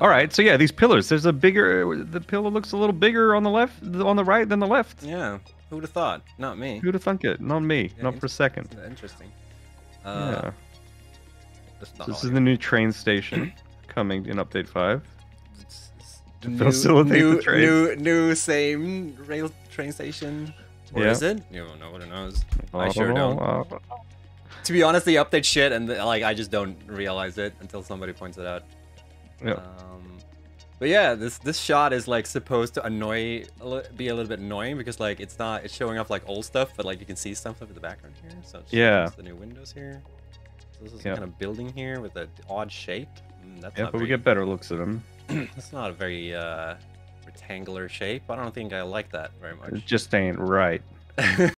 All right, so yeah, these pillars. There's a bigger. The pillar looks a little bigger on the left, on the right than the left. Yeah. Who would have thought? Not me. Who'd have thunk it? Not me. Yeah, Not for a second. Interesting. yeah. Uh, So this is the new train station coming in update five. It's- it's To new, facilitate the new, new, new same rail train station. Or Yeah. is it? You don't know what it knows. I I sure don't. Uh, To be honest, they update shit, and like I just don't realize it until somebody points it out. Yeah. Um, but yeah, this this shot is like supposed to annoy, be a little bit annoying because like it's not, it's showing off like old stuff, but like you can see some stuff in the background here. So it's Yeah. the new windows here. So this is Yeah. kind of building here with an odd shape. Mm, that's yeah, but we get better looks at them. That's not a very uh, rectangular shape. I don't think I like that very much. It just ain't right.